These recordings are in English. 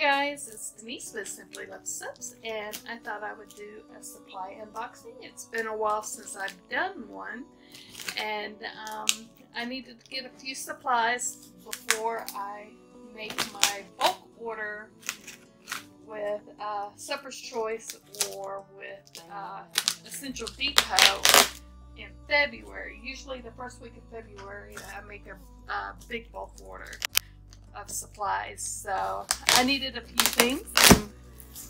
guys, it's Denise with Simply Love and I thought I would do a supply unboxing. It's been a while since I've done one, and um, I needed to get a few supplies before I make my bulk order with uh, Soaper's Choice or with uh, Essential Depot in February. Usually the first week of February I make a, a big bulk order of supplies. So I needed a few things.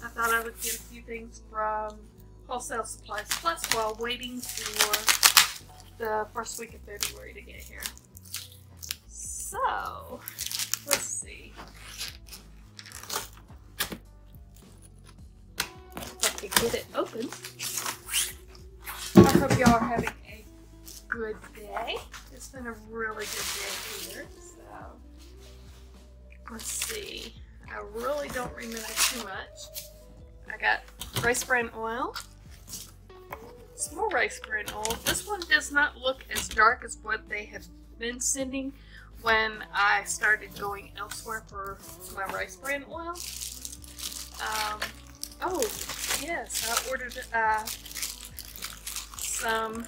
I thought I would get a few things from Wholesale Supplies Plus while waiting for the first week of February to get here. So, let's see. If I get it open. I hope y'all are having a good day. It's been a really good day here. So, let's see. I really don't remember too much. I got rice bran oil. Some more rice bran oil. This one does not look as dark as what they have been sending when I started going elsewhere for my rice bran oil. Um, oh, yes, I ordered uh, some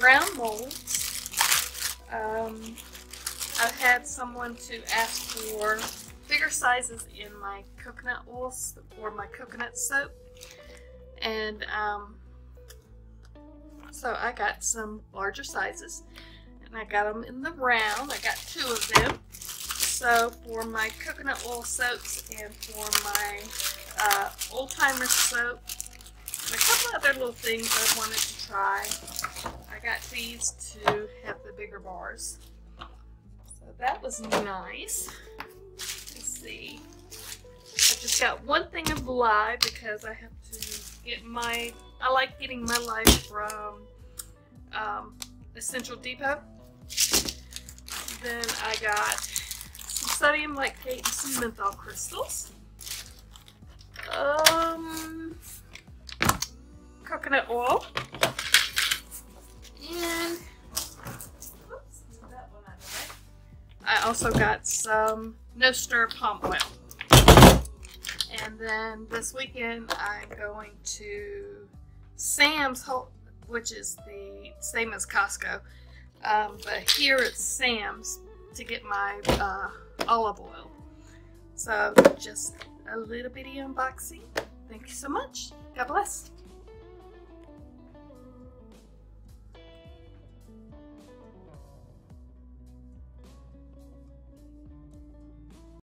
round molds. Um, I've had someone to ask for bigger sizes in my coconut oils or my coconut soap. And um, so I got some larger sizes and I got them in the round. I got two of them. So for my coconut oil soaps and for my uh, old timer soap and a couple other little things I wanted to try, I got these to have the bigger bars. So that was nice. Let's see. I just got one thing of lye because I have to get my, I like getting my lye from um, Essential Depot. Then I got some sodium lactate and some menthol crystals. Um, coconut oil. Also got some no stir palm oil. And then this weekend I'm going to Sam's, which is the same as Costco. Um, but here it's Sam's to get my uh, olive oil. So just a little bitty unboxing. Thank you so much. God bless.